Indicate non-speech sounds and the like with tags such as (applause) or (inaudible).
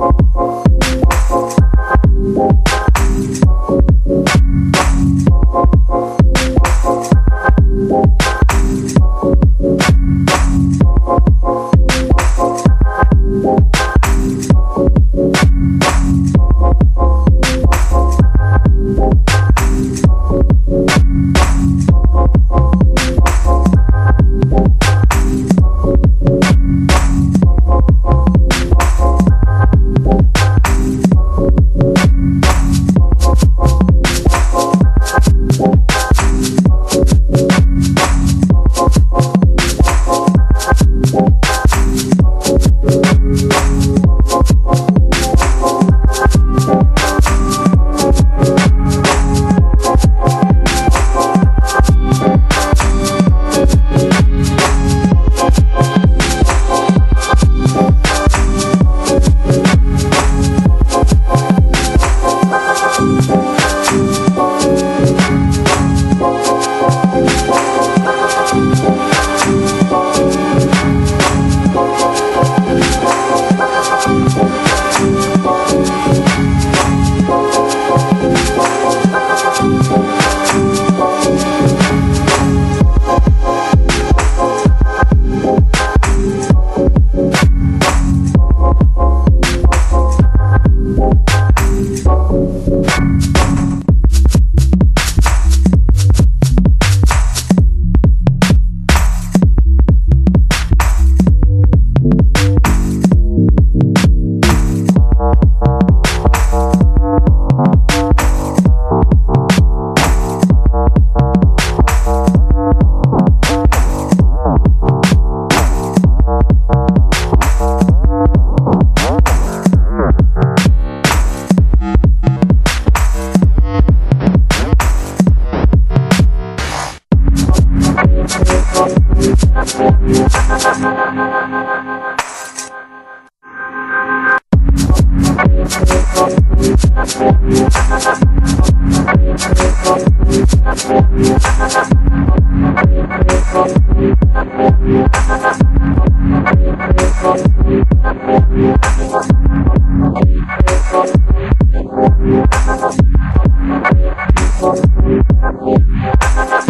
Thank you. Thank (laughs)